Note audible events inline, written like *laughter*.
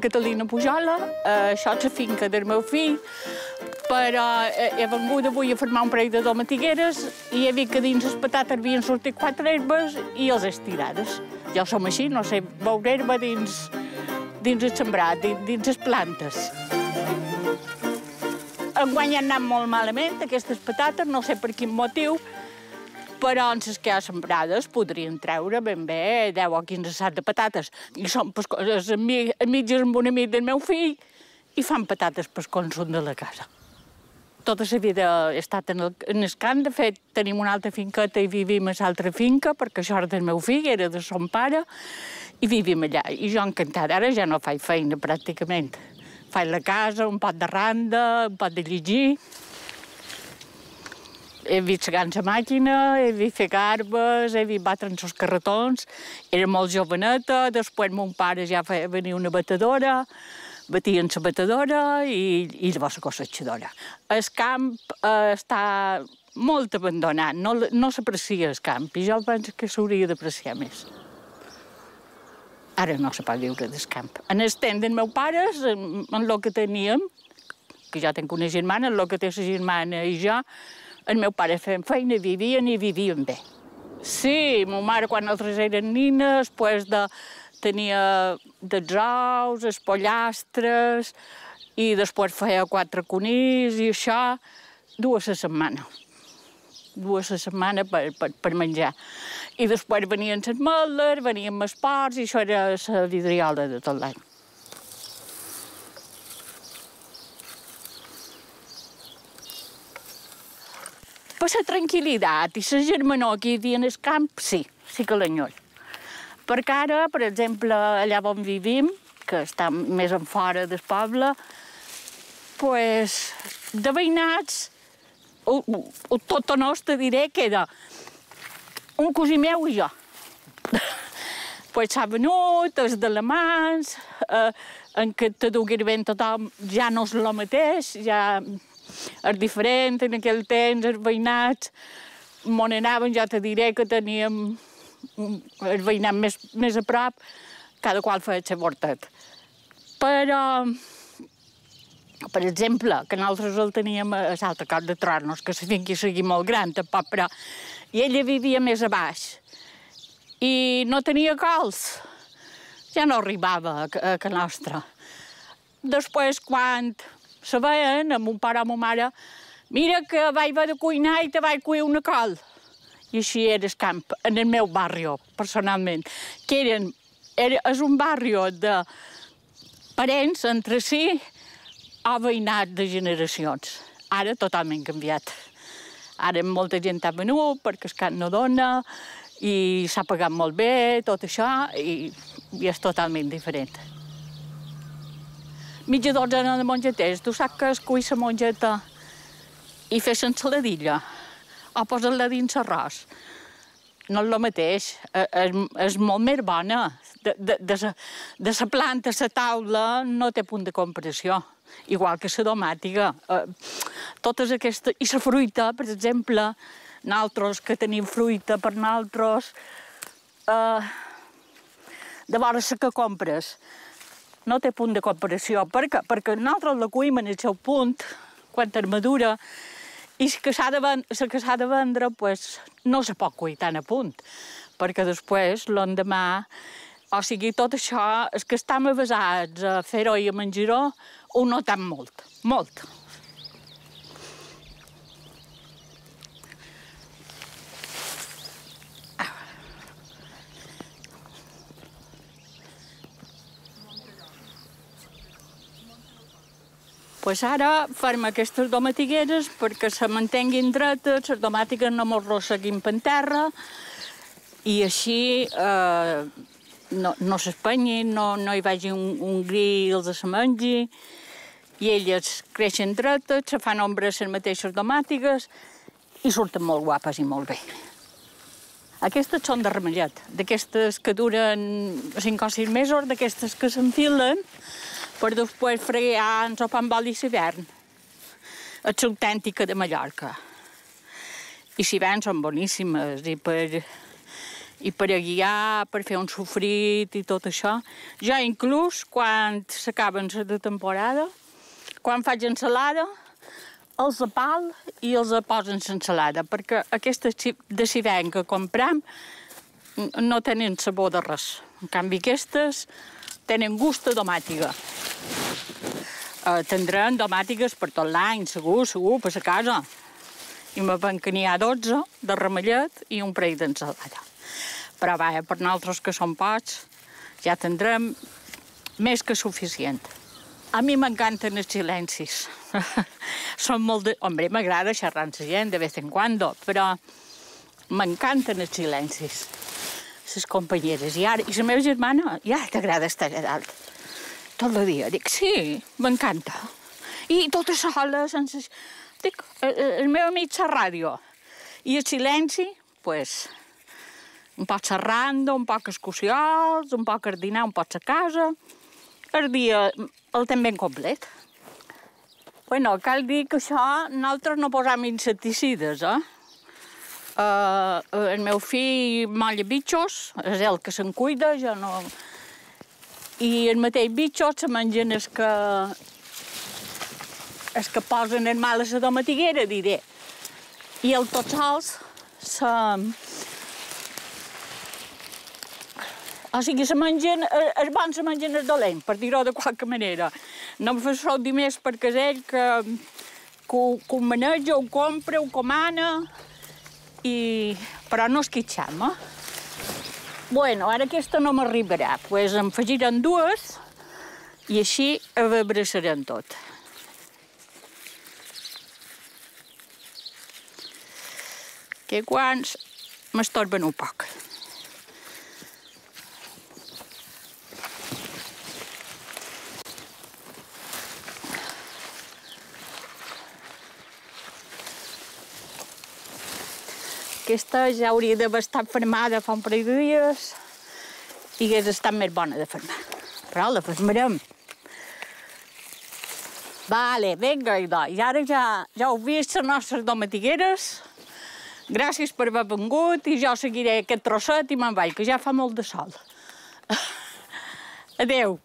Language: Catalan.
Catalina Pujola, eh, això és la finca del meu fill, però eh, he vengut avui a formar un parell de domatigueres i he vist que dins les patates havien sortit quatre herbes i les estirades. Jo som així, no sé veure herba dins, dins el sembrat, dins, dins les plantes. Enguany han anat molt malament aquestes patates, no sé per quin motiu, però en les que ha sembrades podrien treure ben bé 10 o 15 sacs de patates. I són pescoses mitges amb un amic del meu fill i fan patates per consum de la casa. Tota la vida he estat en el, en el camp, de fet tenim una altra finqueta i vivim a l'altra finca, perquè això era del meu fill, era de son pare, i vivim allà. I jo encantada, ara ja no faig feina pràcticament. Faig la casa, un pot de randa, un pot de llegir, he vist segant la màquina, he vist fer garbes, he vist batre els carretons. Era molt joveneta, després mon pare ja feia venir una batedora, batien la batedora i, i llavors la cosetxadora. El camp eh, està molt abandonat, no, no s'aprecia el camp, i jo penso que s'hauria d'apreciar més. Ara no se pot viure del camp. En el temps dels meus pares, en, en el que teníem, que jo tinc una germana, en el que té la germana i jo, el meu pare feien feina, vivien i vivien bé. Sí, ma mare quan nosaltres eren nines, pues de, tenia dels ous, els pollastres, i després feia quatre conills i això, dues a setmana. Dues a setmana per, per, per menjar. I després venien les meles, venien els porcs, i això era la vidriola de tot l'any. Per la tranquil·litat i la germanor que hi havia en el camp, sí, sí que l'enyor. Perquè ara, per exemple, allà on vivim, que està més en fora del poble, pues, de veïnats, o, o, tot o no te diré que era un cosí meu i jo. *laughs* pues s'ha venut, els de la mans, eh, en què te duguin ben tothom ja no és el mateix, ja és diferent, en aquell temps els veïnats m'on anaven, ja te diré que teníem el veïnat més, més a prop, cada qual feia el vortet. Però, per exemple, que nosaltres el teníem a l'altre cap de Tronos, que la finca sigui molt gran, tampoc, però... I ella vivia més a baix. I no tenia cols. Ja no arribava a, a, a nostra. Després, quan se veien amb un pare o una mare, mira que vaig haver de cuinar i te vaig cuir una col. El camp, en el meu barri, personalment, que eren, era, és un barri de parents entre si o veïnat de generacions. Ara totalment canviat. Ara molta gent ha venut perquè el camp no dona i s'ha pagat molt bé, tot això, i, i és totalment diferent mitja dotzena de mongeters. Tu saps que es cuir la mongeta i fer l'ensaladilla o posar-la dins l'arròs. No és el mateix, és, e, és molt més bona. De, de, de, sa, de sa planta, la taula, no té punt de comparació. Igual que la domàtica. Eh, totes aquestes... I la fruita, per exemple, nosaltres que tenim fruita per nosaltres, eh, de vora la que compres, no té punt de comparació. Per què? Perquè nosaltres la cuim en el seu punt, quan és madura, i que s'ha de, vendre, que de vendre pues, no se pot cuir tan a punt, perquè després, l'endemà, o sigui, tot això, és que estem avasats a fer-ho i a menjar-ho, ho notem molt, molt. Pues ara farem aquestes domatigueres perquè se mantenguin dretes, les domàtiques no mos rosseguin per terra i així eh, no, no s'espanyin, no, no hi vagi un, un gri i els se mengi, i elles creixen dretes, se fan ombres les mateixes domàtiques i surten molt guapes i molt bé. Aquestes són de remellet, d'aquestes que duren 5 o 6 mesos, d'aquestes que s'enfilen per després fregar en sopa amb oli d'hivern. És autèntica de Mallorca. I si ven són boníssimes i per, i per a guiar, per fer un sofrit i tot això. Jo inclús, quan s'acaben de temporada, quan faig ensalada, els apal i els posen l'ensalada, perquè aquestes de civent que compram no tenen sabor de res. En canvi, aquestes tenen gust de domàtiga. Eh, domàtiques per tot l'any, segur, segur, per a casa. I me ven que n'hi ha 12 de ramellet i un parell d'ensalada. Però vaja, per nosaltres que som pocs, ja tindrem més que suficient. A mi m'encanten els silencis. *laughs* Són molt de... Hombre, m'agrada xerrar amb la gent de vez en quando, però m'encanten els silencis. Les companyeres. I ara, i la meva germana, ja t'agrada estar allà dalt. Tot el dia. Dic, sí, m'encanta. I tota sola, sense... Dic, el, el meu amic la ràdio. I el silenci, pues, un poc xerrando, un poc excursions, un poc a dinar, un poc a casa. El dia el temps ben complet. Bueno, cal dir que això nosaltres no posam insecticides, eh? Uh, el meu fill molla bitxos, és el que se'n cuida, jo no... I el mateix bitxos se mengen els que... els que posen el mal a la domatiguera, diré. I el tots sols se, O sigui, se mengen, eh, els bons se mengen el dolent, per dir-ho de qualque manera. No em fa dir més perquè és ell que, que, que ho maneja, ho compra, ho comana, i... però no es quitxam, eh? Bueno, ara aquesta no m'arribarà, doncs pues em fagiran dues i així abraçarem tot. Que quants m'estorben un poc. Aquesta ja hauria d'haver estat fermada fa un parell de dies i hagués estat més bona de fermar. Però la fermarem. Vale, vinga. I ara ja, ja heu vist les nostres domatigueres. Gràcies per haver vingut i jo seguiré aquest trosset i me'n vaig, que ja fa molt de sol. *laughs* Adeu.